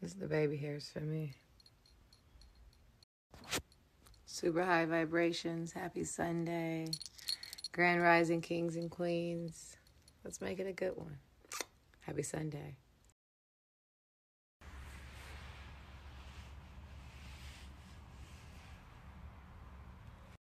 This is the baby hairs for me. Super high vibrations. Happy Sunday. Grand Rising Kings and Queens. Let's make it a good one. Happy Sunday.